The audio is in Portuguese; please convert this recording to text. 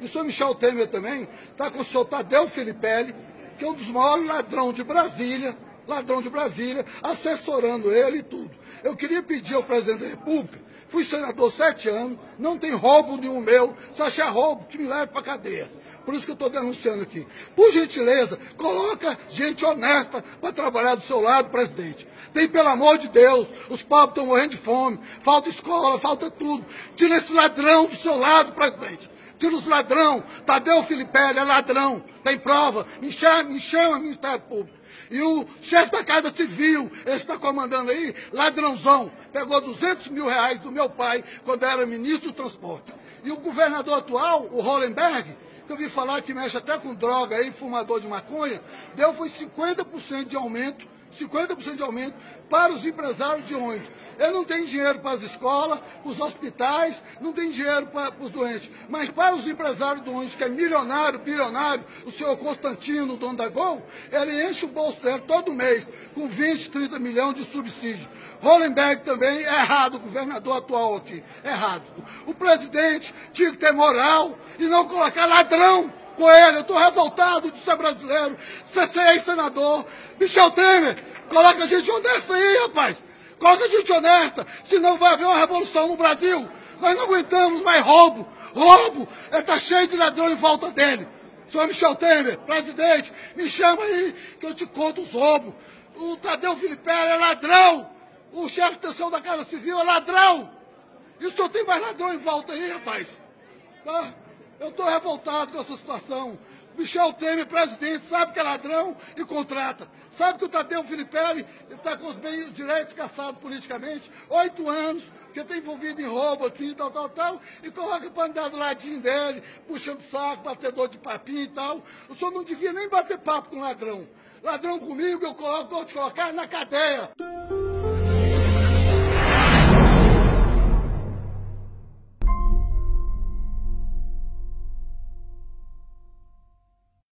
E o senhor Michel Temer também está com o senhor Tadeu Filipelli, que é um dos maiores ladrões de Brasília, ladrão de Brasília, assessorando ele e tudo. Eu queria pedir ao presidente da República, fui senador sete anos, não tem roubo nenhum meu, se achar roubo, que me leve para cadeia. Por isso que eu estou denunciando aqui. Por gentileza, coloca gente honesta para trabalhar do seu lado, presidente. Tem, pelo amor de Deus, os pobres estão morrendo de fome, falta escola, falta tudo. Tira esse ladrão do seu lado, presidente. Tira os ladrão. Tadeu Filipelli é ladrão. Tem prova. Me chama, me chama, Ministério Público. E o chefe da Casa Civil, esse está comandando aí, ladrãozão, pegou 200 mil reais do meu pai quando era ministro do transporte. E o governador atual, o Hollenberg, que eu vi falar que mexe até com droga aí, fumador de maconha, deu foi 50% de aumento 50% de aumento para os empresários de ônibus. Ele não tem dinheiro para as escolas, para os hospitais, não tem dinheiro para, para os doentes. Mas para os empresários do ônibus, que é milionário, bilionário, o senhor Constantino, dono da Gol, ele enche o bolso dele todo mês com 20, 30 milhões de subsídio. Hollenberg também é errado, o governador atual aqui, errado. O presidente tinha que ter moral e não colocar ladrão com ele. Eu estou revoltado de ser brasileiro, de ser ex-senador. Michel Temer, coloca gente honesta aí, rapaz. Coloca gente honesta, senão vai haver uma revolução no Brasil. Nós não aguentamos mais roubo. Roubo! Está cheio de ladrão em volta dele. Senhor Michel Temer, presidente, me chama aí que eu te conto os roubos. O Tadeu Filipe é ladrão. O chefe de atenção da Casa Civil é ladrão. E senhor tem mais ladrão em volta aí, rapaz. Tá? Eu estou revoltado com essa situação. Michel Temer, presidente, sabe que é ladrão e contrata. Sabe que o Tadeu Filipelli está com os bens direitos caçados politicamente, oito anos, que está envolvido em roubo aqui, tal, tal, tal, e coloca para andar do ladinho dele, puxando saco, batedor de papinho e tal. O senhor não devia nem bater papo com ladrão. Ladrão comigo, eu coloco, vou te colocar na cadeia.